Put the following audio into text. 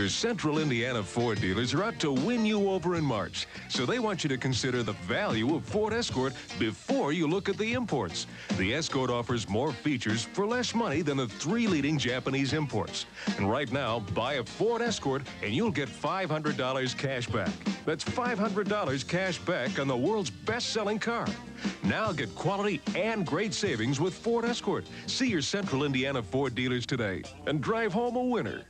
Your Central Indiana Ford dealers are out to win you over in March, so they want you to consider the value of Ford Escort before you look at the imports. The Escort offers more features for less money than the three leading Japanese imports. And right now, buy a Ford Escort and you'll get $500 cash back. That's $500 cash back on the world's best-selling car. Now get quality and great savings with Ford Escort. See your Central Indiana Ford dealers today and drive home a winner.